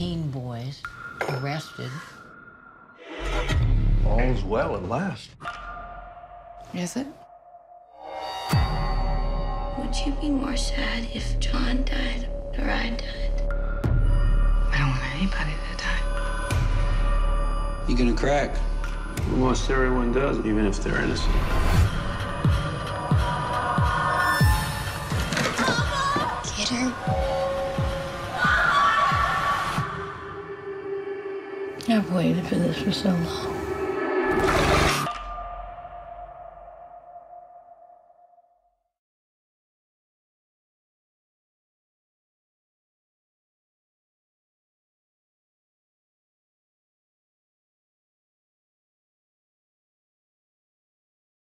Keene boys arrested. All's well at last. Is it? Would you be more sad if John died or I died? I don't want anybody to die. You gonna crack? Almost everyone does, even if they're innocent. I've waited for this for so long.